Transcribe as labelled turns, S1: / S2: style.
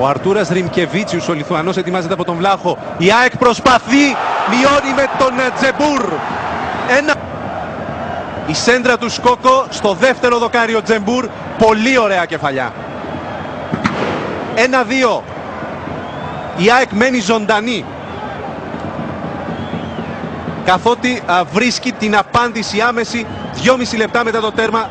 S1: Ο Αρτούρας Ριμκεβίτσιους, ο Λιθουανός ετοιμάζεται από τον Βλάχο. Η ΑΕΚ προσπαθεί, μειώνει με τον ε, Τζεμπούρ. Ένα... Η σέντρα του Σκόκο στο δεύτερο δοκάριο Τζεμπούρ. Πολύ ωραία κεφαλιά. Ένα-δύο. Η ΑΕΚ μένει ζωντανή. Καθότι α, βρίσκει την απάντηση άμεση 2,5 λεπτά μετά το τέρμα